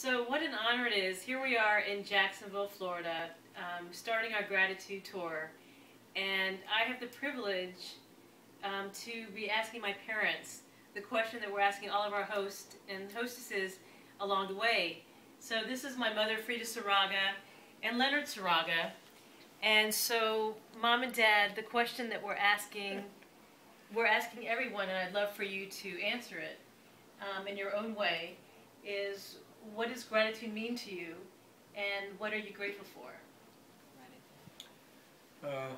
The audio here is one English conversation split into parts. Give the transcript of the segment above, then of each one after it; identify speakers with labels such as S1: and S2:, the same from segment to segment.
S1: So what an honor it is. Here we are in Jacksonville, Florida, um, starting our gratitude tour. And I have the privilege um, to be asking my parents the question that we're asking all of our hosts and hostesses along the way. So this is my mother, Frieda Saraga, and Leonard Saraga. And so, mom and dad, the question that we're asking, we're asking everyone, and I'd love for you to answer it um, in your own way, is what does gratitude mean to you, and what are you grateful for?
S2: Uh,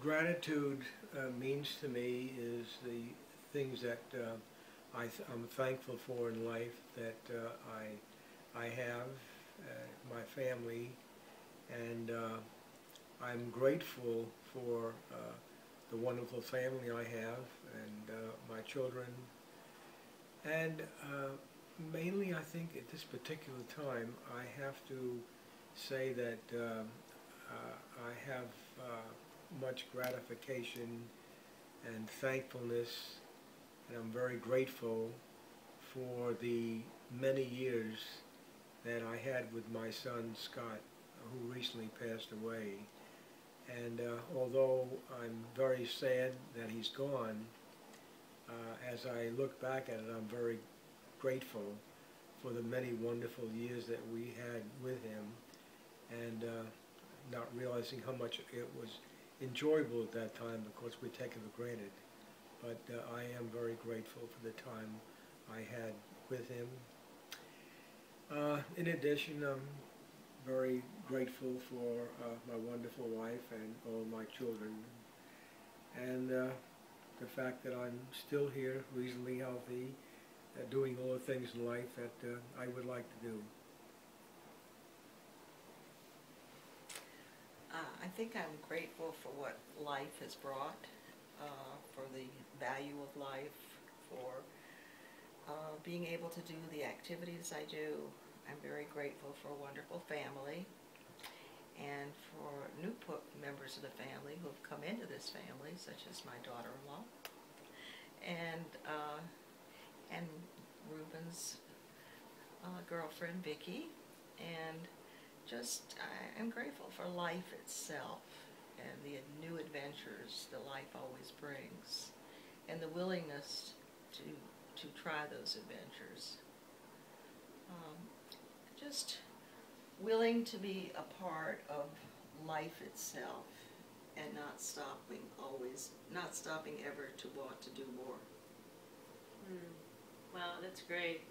S2: gratitude uh, means to me is the things that uh, I am thankful for in life that uh, I I have, uh, my family, and uh, I'm grateful for the wonderful family I have and my children, and mainly I think at this particular time I have to say that uh, uh, I have uh, much gratification and thankfulness and I'm very grateful for the many years that I had with my son Scott who recently passed away. And uh, although I'm very sad that he's gone uh, as I look back at it I'm very grateful for the many wonderful years that we had with him and uh, not realizing how much it was enjoyable at that time because we take it for granted. But uh, I am very grateful for the time I had with him. Uh, in addition, I'm very grateful for uh, my wonderful wife and all my children. And uh, the fact that I'm still here, reasonably healthy, doing all the things in life that uh, I would like to do.
S3: Uh, I think I'm grateful for what life has brought, uh, for the value of life, for uh, being able to do the activities I do. I'm very grateful for a wonderful family and for new members of the family who have come into this family, such as my daughter-in-law. And uh, and Ruben's uh, girlfriend, Vicki, and just I am grateful for life itself and the new adventures that life always brings, and the willingness to to try those adventures. Um, just willing to be a part of life itself and not stopping always, not stopping ever to want to do more.
S1: Mm. Wow, that's great.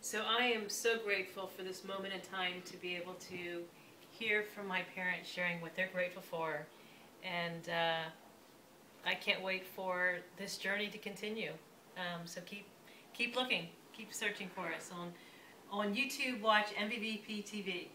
S1: So I am so grateful for this moment in time to be able to hear from my parents sharing what they're grateful for. And uh, I can't wait for this journey to continue. Um, so keep keep looking, keep searching for us on on YouTube. Watch MVVP TV.